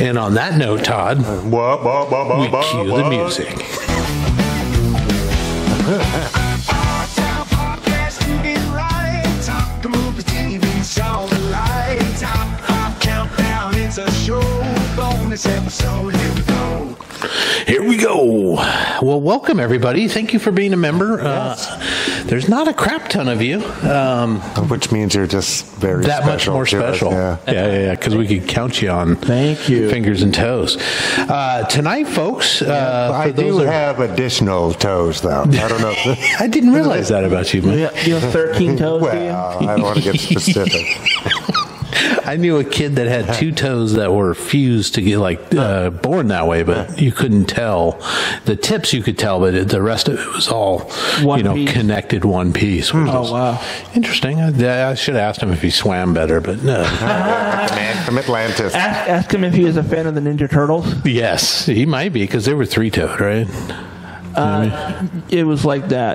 And on that note, Todd, what, what, what, we cue the music. Episode, here we go. Here we go. Well, welcome everybody. Thank you for being a member. Uh, there's not a crap ton of you. Um, Which means you're just very that much more to us, special. Yeah. yeah, yeah, Because we could count you on. Thank you. Fingers and toes. Uh, tonight, folks. Uh, I those do that- have additional toes, though. I don't know. If I didn't realize that about you, man. Yeah, you have 13 toes, do you? well, I don't want to get specific. I knew a kid that had two toes that were fused to get like uh, born that way, but you couldn't tell the tips. You could tell, but it, the rest of it was all One you know piece. connected one piece. which Oh, was wow. interesting. I, I should have asked him if he swam better, but no. Man from Atlantis. Ask, ask him if he was a fan of the Ninja Turtles. yes, he might be because they were three toed, right? It was like that.